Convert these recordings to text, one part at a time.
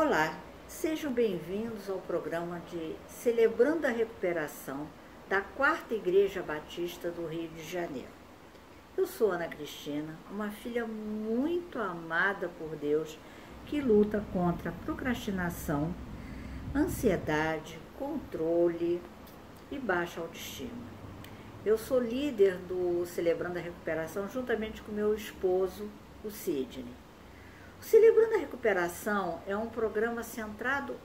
Olá, sejam bem-vindos ao programa de Celebrando a Recuperação da Quarta Igreja Batista do Rio de Janeiro. Eu sou Ana Cristina, uma filha muito amada por Deus que luta contra procrastinação, ansiedade, controle e baixa autoestima. Eu sou líder do Celebrando a Recuperação juntamente com meu esposo, o Sidney. O Celebrando a Recuperação é um programa centrado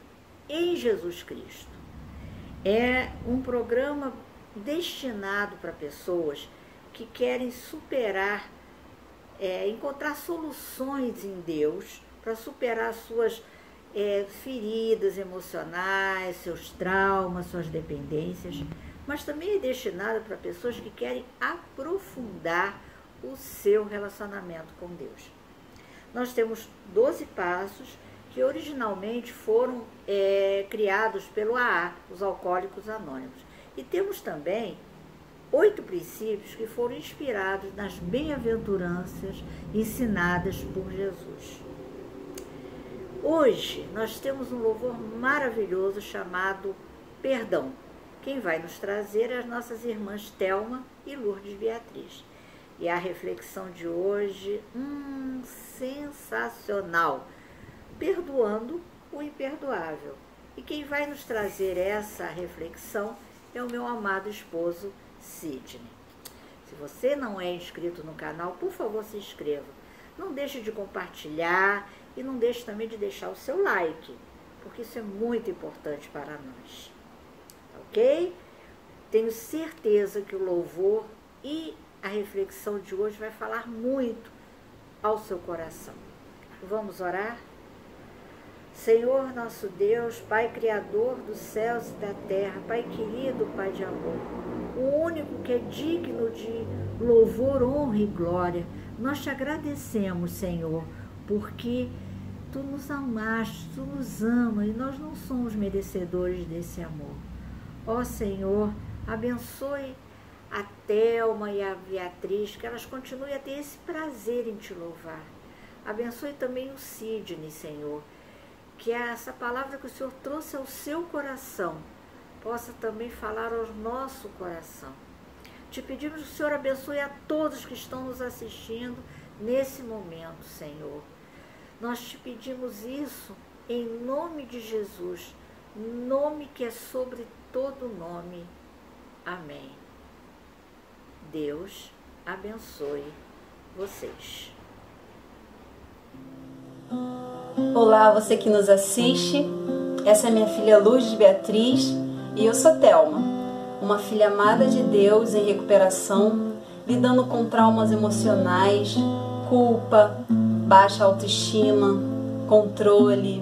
em Jesus Cristo. É um programa destinado para pessoas que querem superar, é, encontrar soluções em Deus para superar suas é, feridas emocionais, seus traumas, suas dependências mas também é destinada para pessoas que querem aprofundar o seu relacionamento com Deus. Nós temos 12 passos que originalmente foram é, criados pelo AA, os Alcoólicos Anônimos. E temos também oito princípios que foram inspirados nas bem-aventuranças ensinadas por Jesus. Hoje nós temos um louvor maravilhoso chamado Perdão. Quem vai nos trazer é as nossas irmãs Telma e Lourdes Beatriz. E a reflexão de hoje, hum, sensacional. Perdoando o imperdoável. E quem vai nos trazer essa reflexão é o meu amado esposo Sidney. Se você não é inscrito no canal, por favor, se inscreva. Não deixe de compartilhar e não deixe também de deixar o seu like, porque isso é muito importante para nós ok? Tenho certeza que o louvor e a reflexão de hoje vai falar muito ao seu coração. Vamos orar? Senhor nosso Deus, Pai Criador dos céus e da terra, Pai querido, Pai de amor, o único que é digno de louvor, honra e glória, nós te agradecemos, Senhor, porque Tu nos amaste, Tu nos ama e nós não somos merecedores desse amor. Ó Senhor, abençoe a Thelma e a Beatriz, que elas continuem a ter esse prazer em te louvar. Abençoe também o Sidney, Senhor, que essa palavra que o Senhor trouxe ao seu coração possa também falar ao nosso coração. Te pedimos que o Senhor abençoe a todos que estão nos assistindo nesse momento, Senhor. Nós te pedimos isso em nome de Jesus, nome que é sobre todo nome. Amém. Deus abençoe vocês. Olá, você que nos assiste. Essa é minha filha Luz Beatriz e eu sou Telma, uma filha amada de Deus em recuperação, lidando com traumas emocionais, culpa, baixa autoestima, controle,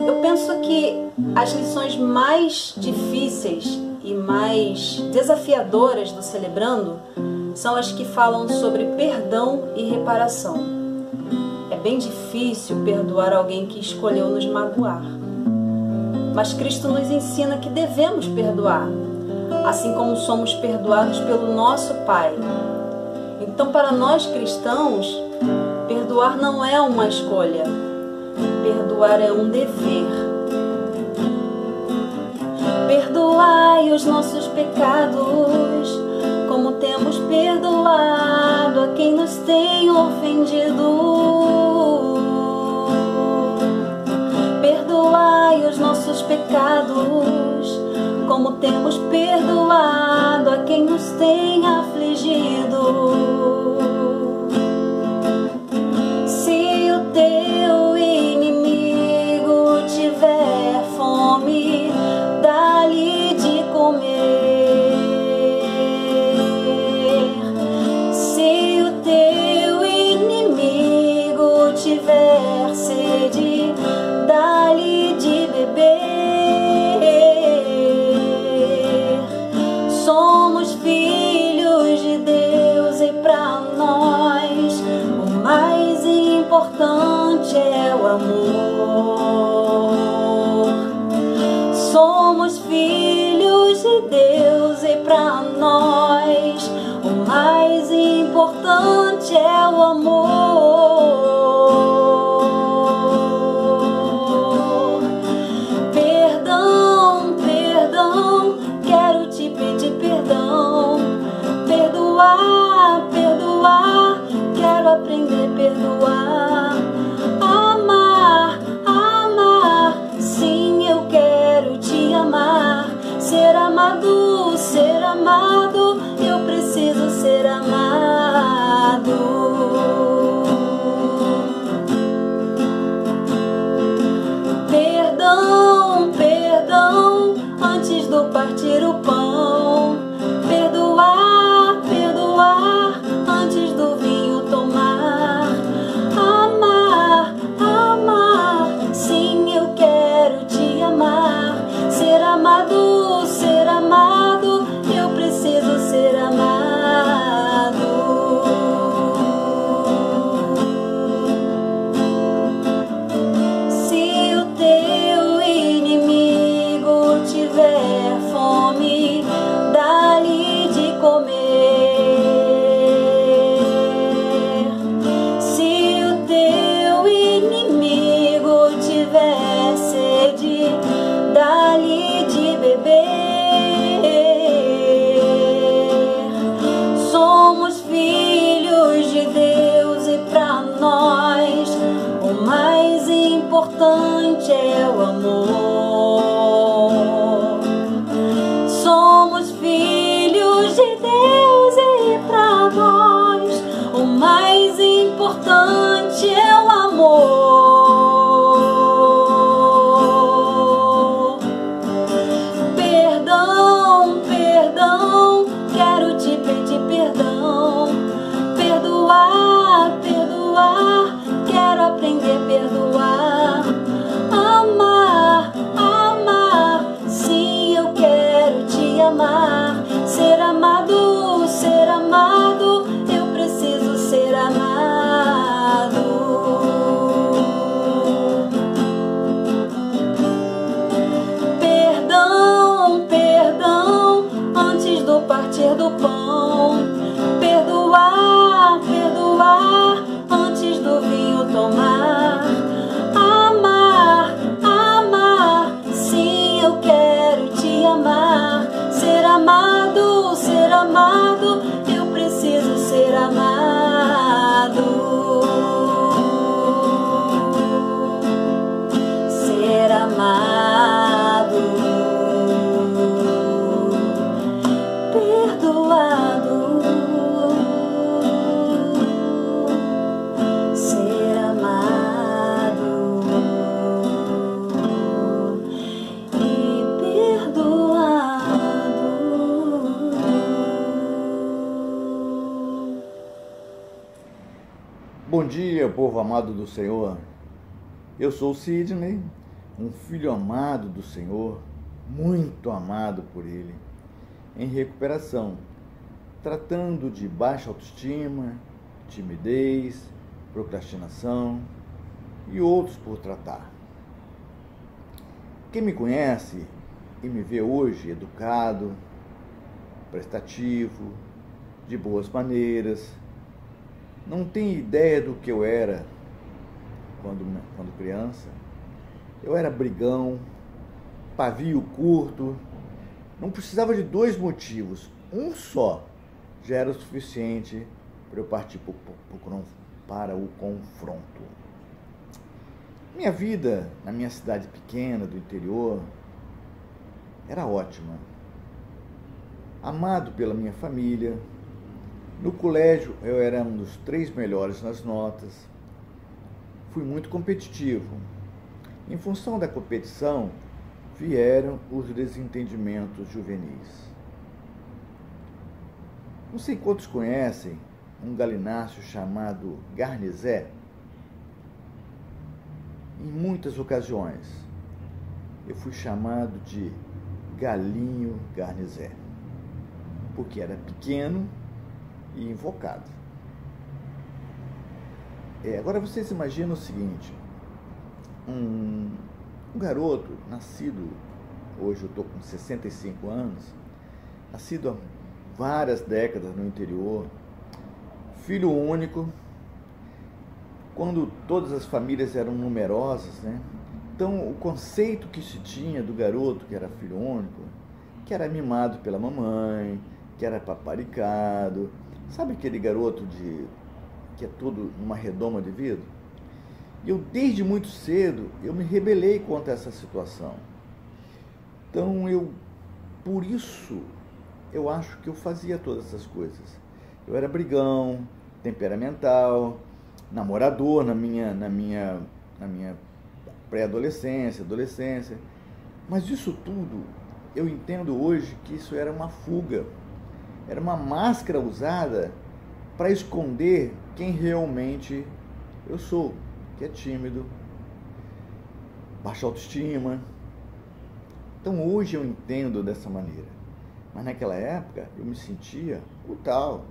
eu penso que as lições mais difíceis e mais desafiadoras do Celebrando são as que falam sobre perdão e reparação. É bem difícil perdoar alguém que escolheu nos magoar. Mas Cristo nos ensina que devemos perdoar, assim como somos perdoados pelo nosso Pai. Então, para nós cristãos, perdoar não é uma escolha, perdoar é um dever. Perdoai os nossos pecados, como temos perdoado a quem nos tem ofendido. Perdoai os nossos pecados, como temos perdoado a quem nos tem afligido. Bom dia, povo amado do Senhor. Eu sou Sidney, um filho amado do Senhor, muito amado por Ele, em recuperação, tratando de baixa autoestima, timidez, procrastinação e outros por tratar. Quem me conhece e me vê hoje educado, prestativo, de boas maneiras, não tem ideia do que eu era quando, quando criança. Eu era brigão, pavio curto, não precisava de dois motivos, um só já era o suficiente para eu partir para o confronto. Minha vida na minha cidade pequena do interior era ótima. Amado pela minha família, no colégio eu era um dos três melhores nas notas. Fui muito competitivo. Em função da competição, vieram os desentendimentos juvenis. Não sei quantos conhecem um galináceo chamado garnizé. Em muitas ocasiões, eu fui chamado de galinho garnizé, porque era pequeno e invocado. É, agora vocês imaginam o seguinte: um, um garoto nascido, hoje eu estou com 65 anos, nascido há várias décadas no interior, filho único, quando todas as famílias eram numerosas, né? Então o conceito que se tinha do garoto que era filho único, que era mimado pela mamãe, que era paparicado, sabe aquele garoto de que é tudo numa redoma de vidro? Eu desde muito cedo eu me rebelei contra essa situação. Então eu por isso eu acho que eu fazia todas essas coisas. Eu era brigão, temperamental, namorador na minha na minha na minha pré-adolescência, adolescência. Mas isso tudo eu entendo hoje que isso era uma fuga. Era uma máscara usada para esconder quem realmente eu sou, que é tímido, baixa autoestima. Então hoje eu entendo dessa maneira. Mas naquela época eu me sentia o tal.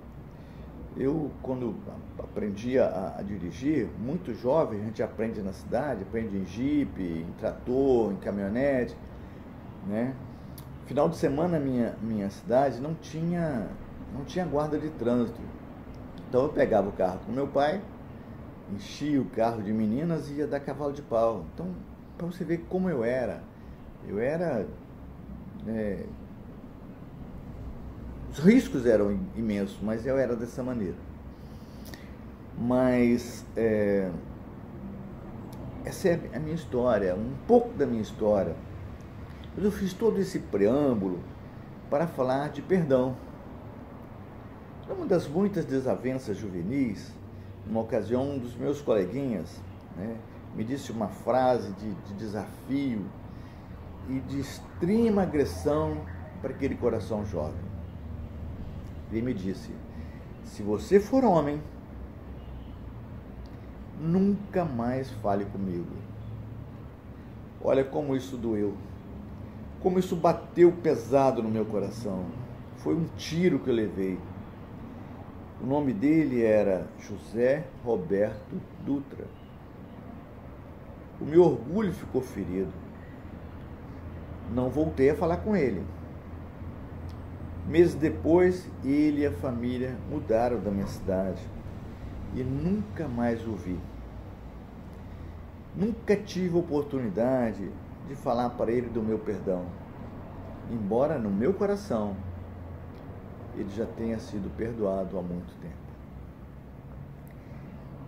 Eu, quando aprendi a, a, dirigir, muito jovem, a gente aprende na cidade, aprende em jipe, em trator, em caminhonete, né? Final de semana, minha, minha cidade não tinha, não tinha guarda de trânsito. Então eu pegava o carro com meu pai, enchia o carro de meninas e ia dar cavalo de pau. Então, para você ver como eu era, eu era. É, os riscos eram imensos, mas eu era dessa maneira. Mas é, essa é a minha história, um pouco da minha história. Mas eu fiz todo esse preâmbulo para falar de perdão. Uma das muitas desavenças juvenis, numa ocasião, um dos meus coleguinhas né, me disse uma frase de, de desafio e de extrema agressão para aquele coração jovem. Ele me disse: se você for homem, nunca mais fale comigo. Olha como isso doeu, como isso bateu pesado no meu coração. Foi um tiro que eu levei. O nome dele era José Roberto Dutra. O meu orgulho ficou ferido. Não voltei a falar com ele. Meses depois, ele e a família mudaram da minha cidade e nunca mais o vi. Nunca tive oportunidade de falar para ele do meu perdão, embora no meu coração ele já tenha sido perdoado há muito tempo.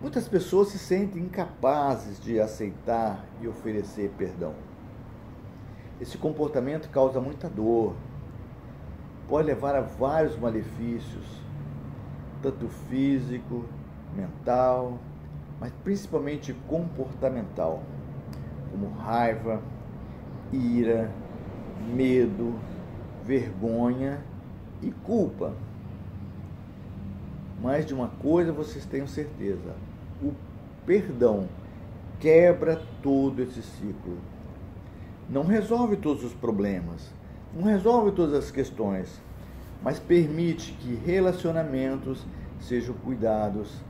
Muitas pessoas se sentem incapazes de aceitar e oferecer perdão. Esse comportamento causa muita dor, pode levar a vários malefícios, tanto físico, mental, mas principalmente comportamental, como raiva, ira, medo, vergonha e culpa. Mais de uma coisa vocês tenham certeza: o perdão quebra todo esse ciclo. Não resolve todos os problemas, não resolve todas as questões, mas permite que relacionamentos sejam cuidados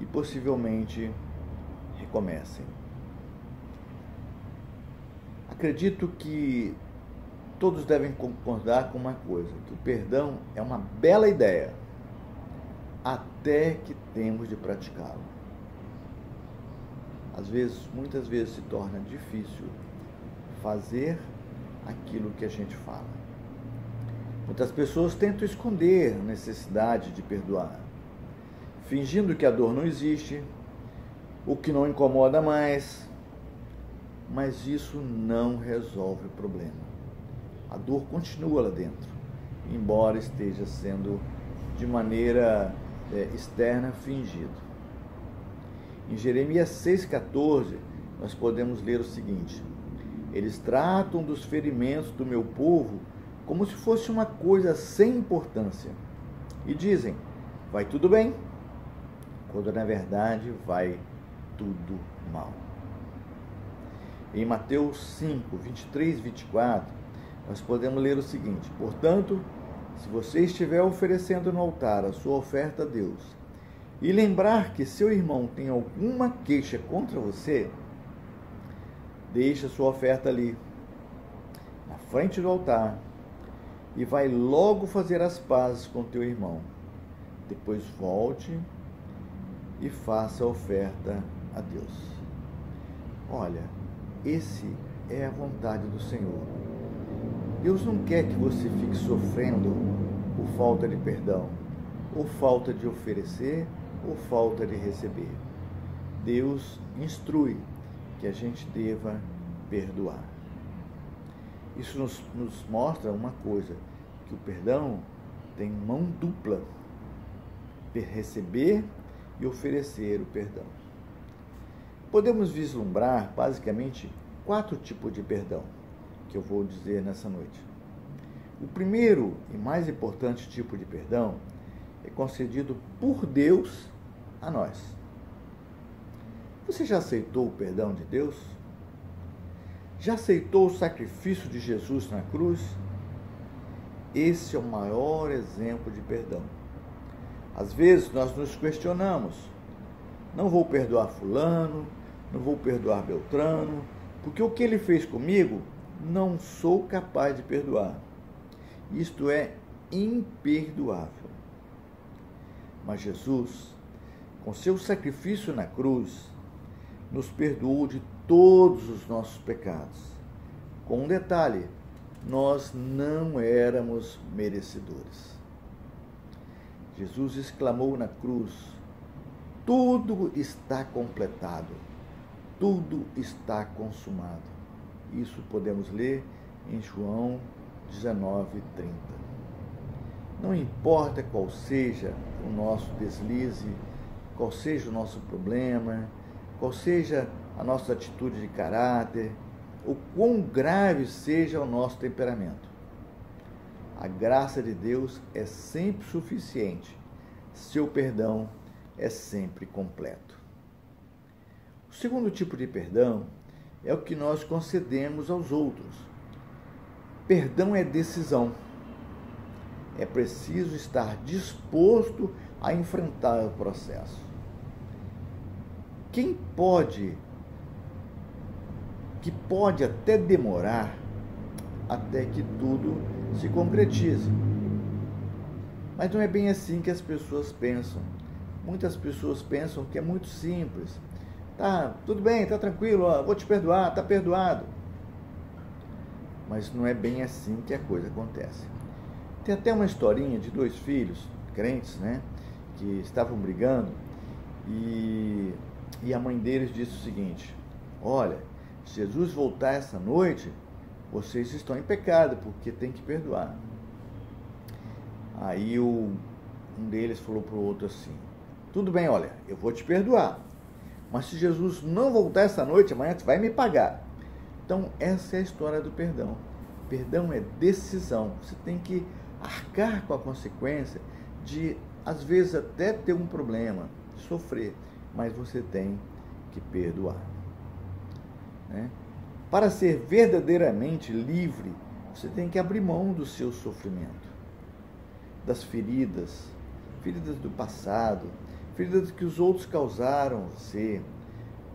e possivelmente recomecem. Acredito que todos devem concordar com uma coisa, que o perdão é uma bela ideia, até que temos de praticá-lo. Às vezes, muitas vezes se torna difícil fazer aquilo que a gente fala. Muitas pessoas tentam esconder a necessidade de perdoar, fingindo que a dor não existe, o que não incomoda mais, mas isso não resolve o problema. A dor continua lá dentro, embora esteja sendo de maneira é, externa fingido. Em Jeremias 6,14, nós podemos ler o seguinte: eles tratam dos ferimentos do meu povo como se fosse uma coisa sem importância. E dizem: vai tudo bem, quando na verdade vai tudo mal. Em Mateus 5, 23 e 24, nós podemos ler o seguinte: Portanto, se você estiver oferecendo no altar a sua oferta a Deus, e lembrar que seu irmão tem alguma queixa contra você, deixa sua oferta ali, na frente do altar, e vai logo fazer as pazes com teu irmão. Depois volte e faça a oferta a Deus. Olha, esse é a vontade do Senhor. Deus não quer que você fique sofrendo por falta de perdão, ou falta de oferecer, ou falta de receber. Deus instrui que a gente deva perdoar. Isso nos, nos mostra uma coisa, que o perdão tem mão dupla, receber e oferecer o perdão. Podemos vislumbrar basicamente quatro tipos de perdão que eu vou dizer nessa noite. O primeiro e mais importante tipo de perdão é concedido por Deus a nós. Você já aceitou o perdão de Deus? Já aceitou o sacrifício de Jesus na cruz? Esse é o maior exemplo de perdão. Às vezes nós nos questionamos: não vou perdoar Fulano, não vou perdoar Beltrano, porque o que ele fez comigo não sou capaz de perdoar. Isto é imperdoável. Mas Jesus, com seu sacrifício na cruz, nos perdoou de todos os nossos pecados. Com um detalhe: nós não éramos merecedores. Jesus exclamou na cruz: Tudo está completado. Tudo está consumado. Isso podemos ler em João 19, 30. Não importa qual seja o nosso deslize, qual seja o nosso problema, qual seja a nossa atitude de caráter, o quão grave seja o nosso temperamento. A graça de Deus é sempre suficiente, seu perdão é sempre completo. O segundo tipo de perdão é o que nós concedemos aos outros. Perdão é decisão. É preciso estar disposto a enfrentar o processo. Quem pode, que pode até demorar até que tudo se concretize. Mas não é bem assim que as pessoas pensam. Muitas pessoas pensam que é muito simples. Tá, tudo bem, tá tranquilo, ó, vou te perdoar, tá perdoado. Mas não é bem assim que a coisa acontece. Tem até uma historinha de dois filhos, crentes, né, que estavam brigando e, e a mãe deles disse o seguinte: Olha, se Jesus voltar essa noite, vocês estão em pecado, porque tem que perdoar. Aí o, um deles falou para o outro assim: Tudo bem, olha, eu vou te perdoar, mas se Jesus não voltar essa noite, amanhã vai me pagar. Então, essa é a história do perdão. Perdão é decisão. Você tem que arcar com a consequência de, às vezes, até ter um problema, sofrer, mas você tem que perdoar. Né? Para ser verdadeiramente livre, você tem que abrir mão do seu sofrimento, das feridas, feridas do passado, feridas que os outros causaram você.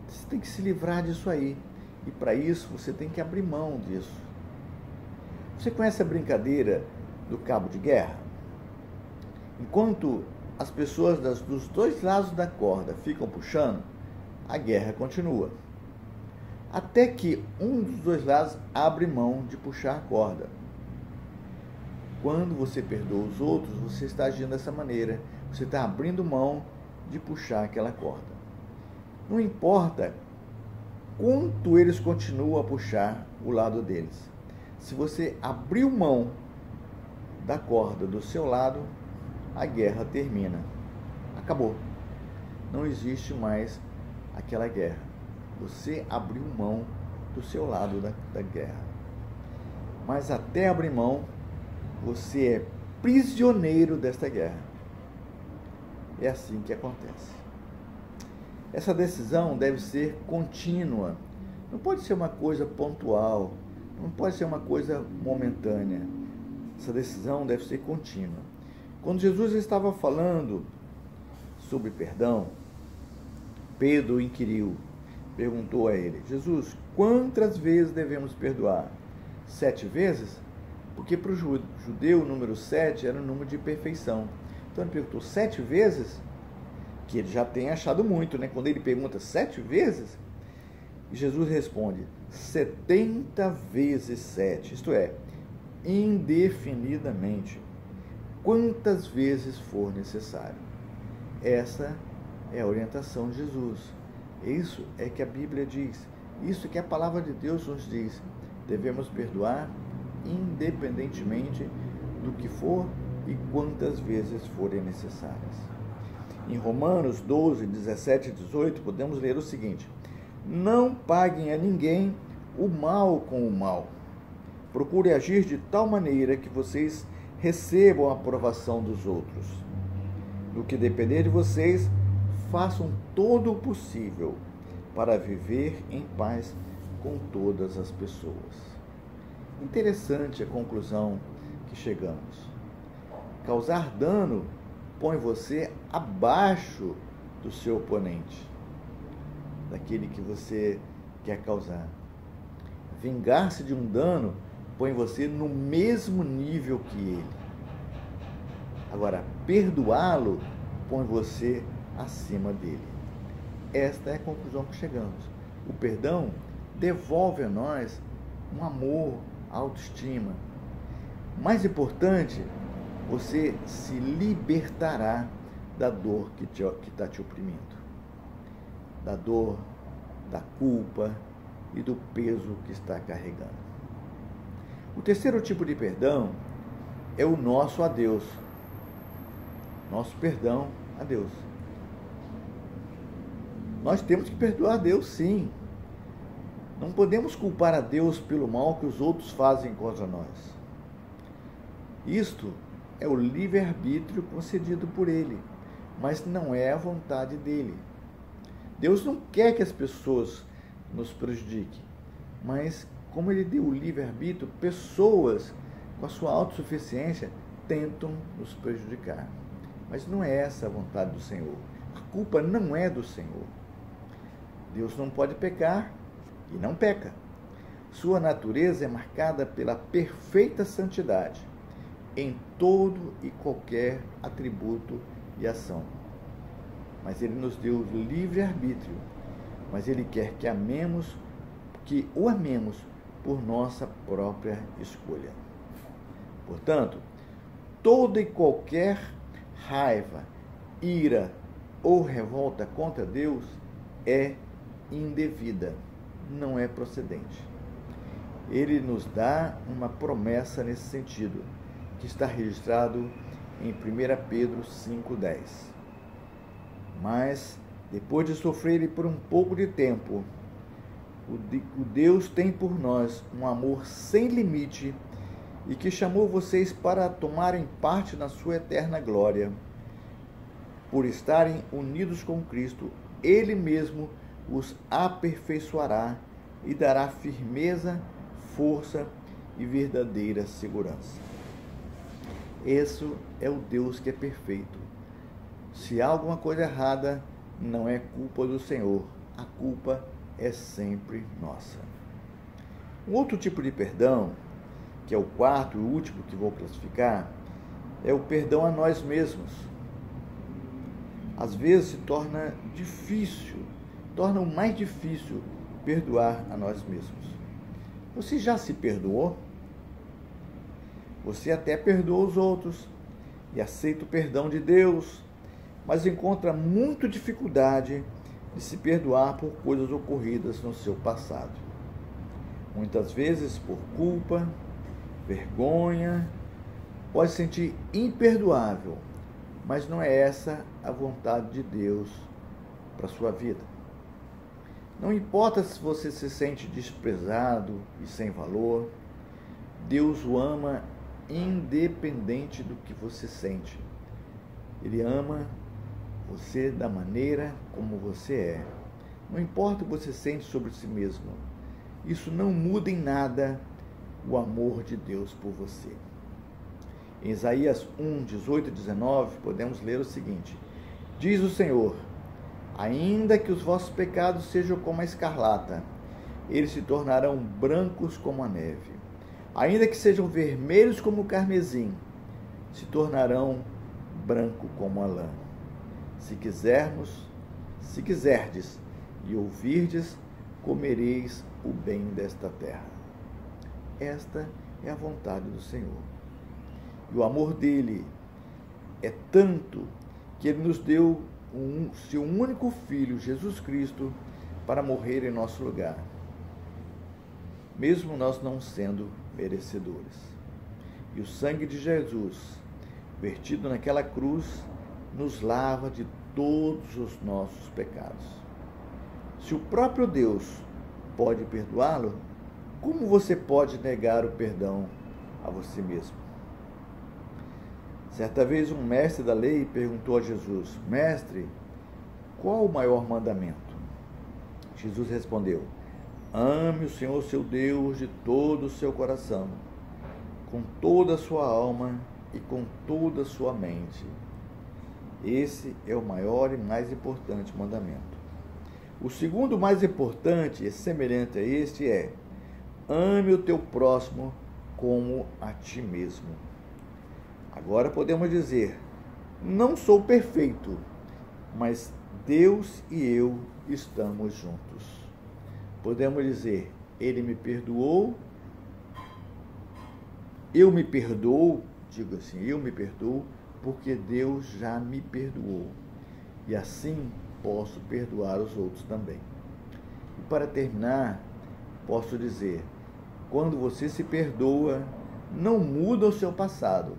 Você tem que se livrar disso aí. E para isso você tem que abrir mão disso. Você conhece a brincadeira do cabo de guerra? Enquanto as pessoas das, dos dois lados da corda ficam puxando, a guerra continua até que um dos dois lados abre mão de puxar a corda. Quando você perdoa os outros, você está agindo dessa maneira. Você está abrindo mão de puxar aquela corda. Não importa quanto eles continuam a puxar o lado deles. Se você abriu mão da corda do seu lado, a guerra termina. Acabou. Não existe mais aquela guerra. Você abriu mão do seu lado da, da guerra. Mas até abrir mão, você é prisioneiro desta guerra. É assim que acontece. Essa decisão deve ser contínua. Não pode ser uma coisa pontual. Não pode ser uma coisa momentânea. Essa decisão deve ser contínua. Quando Jesus estava falando sobre perdão, Pedro inquiriu: perguntou a ele: Jesus, quantas vezes devemos perdoar? Sete vezes? Porque para o judeu o número sete era o número de perfeição. Então ele perguntou: sete vezes? Que ele já tem achado muito, né? Quando ele pergunta sete vezes, Jesus responde: setenta vezes sete, isto é, indefinidamente, quantas vezes for necessário. Essa é a orientação de Jesus. Isso é que a Bíblia diz. Isso que a palavra de Deus nos diz. Devemos perdoar independentemente do que for e quantas vezes forem necessárias. Em Romanos 12, 17 e 18, podemos ler o seguinte: Não paguem a ninguém o mal com o mal. Procure agir de tal maneira que vocês recebam a aprovação dos outros. No que depender de vocês, façam todo o possível para viver em paz com todas as pessoas. Interessante a conclusão que chegamos. Causar dano põe você abaixo do seu oponente, daquele que você quer causar. Vingar-se de um dano põe você no mesmo nível que ele. Agora, perdoá-lo põe você acima dele. Esta é a conclusão que chegamos. O perdão devolve a nós um amor, autoestima. Mais importante, você se libertará da dor que está te, oprimindo, da dor da culpa e do peso que está carregando. O terceiro tipo de perdão é o nosso a Deus. Nosso perdão a Deus. Nós temos que perdoar a Deus, sim. Não podemos culpar a Deus pelo mal que os outros fazem contra nós. Isto é o livre-arbítrio concedido por Ele, mas não é a vontade dele. Deus não quer que as pessoas nos prejudiquem, mas como Ele deu o livre-arbítrio, pessoas com a sua autossuficiência tentam nos prejudicar. Mas não é essa a vontade do Senhor. A culpa não é do Senhor. Deus não pode pecar e não peca. Sua natureza é marcada pela perfeita santidade em todo e qualquer atributo e ação. Mas ele nos deu livre arbítrio, mas ele quer que amemos, que o amemos por nossa própria escolha. Portanto, toda e qualquer raiva, ira ou revolta contra Deus é indevida, não é procedente. Ele nos dá uma promessa nesse sentido, que está registrado em 1 Pedro 5,10. Mas, depois de sofrerem por um pouco de tempo, o Deus tem por nós um amor sem limite e que chamou vocês para tomarem parte na sua eterna glória. Por estarem unidos com Cristo, Ele mesmo os aperfeiçoará e dará firmeza, força e verdadeira segurança. Esse é o Deus que é perfeito. Se há alguma coisa errada, não é culpa do Senhor, a culpa é sempre nossa. Um outro tipo de perdão, que é o quarto e último que vou classificar, é o perdão a nós mesmos. Às vezes se torna difícil torna o mais difícil perdoar a nós mesmos. Você já se perdoou? Você até perdoa os outros e aceita o perdão de Deus, mas encontra muita dificuldade de se perdoar por coisas ocorridas no seu passado. Muitas vezes por culpa, vergonha, pode sentir imperdoável, mas não é essa a vontade de Deus para sua vida. Não importa se você se sente desprezado e sem valor, Deus o ama independente do que você sente. Ele ama você da maneira como você é. Não importa o que você sente sobre si mesmo. Isso não muda em nada o amor de Deus por você. Em Isaías 1, 18 e 19, podemos ler o seguinte: Diz o Senhor Ainda que os vossos pecados sejam como a escarlata, eles se tornarão brancos como a neve. Ainda que sejam vermelhos como o carmesim, se tornarão branco como a lã. Se quisermos, se quiserdes e ouvirdes, comereis o bem desta terra. Esta é a vontade do Senhor. E o amor dele é tanto que ele nos deu um, seu único filho, Jesus Cristo, para morrer em nosso lugar, mesmo nós não sendo merecedores. E o sangue de Jesus, vertido naquela cruz, nos lava de todos os nossos pecados. Se o próprio Deus pode perdoá-lo, como você pode negar o perdão a você mesmo? Certa vez um mestre da lei perguntou a Jesus: Mestre, qual o maior mandamento? Jesus respondeu: Ame o Senhor seu Deus de todo o seu coração, com toda a sua alma e com toda a sua mente. Esse é o maior e mais importante mandamento. O segundo mais importante e semelhante a este é: ame o teu próximo como a ti mesmo. Agora podemos dizer: não sou perfeito, mas Deus e eu estamos juntos. Podemos dizer: Ele me perdoou, eu me perdoo, digo assim, eu me perdoo, porque Deus já me perdoou. E assim posso perdoar os outros também. E para terminar, posso dizer: quando você se perdoa, não muda o seu passado,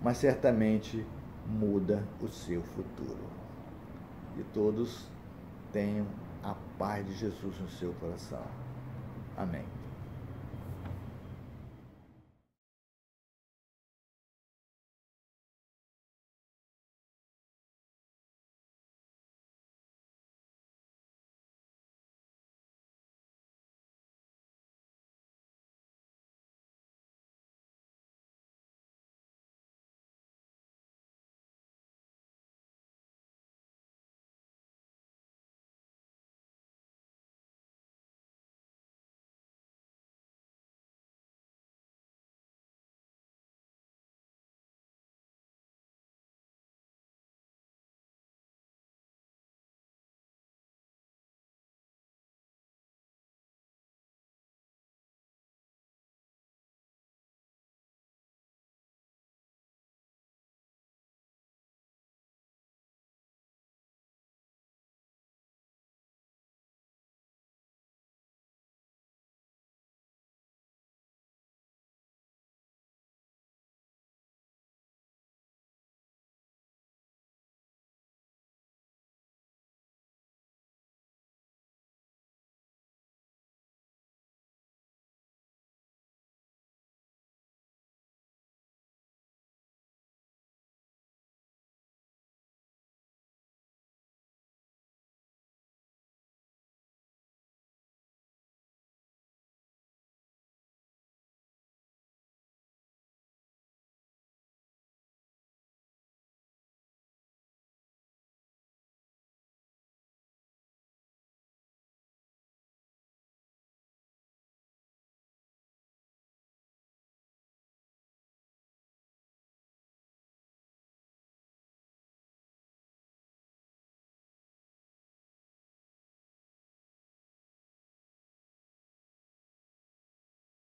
mas certamente muda o seu futuro. E todos tenham a paz de Jesus no seu coração. Amém.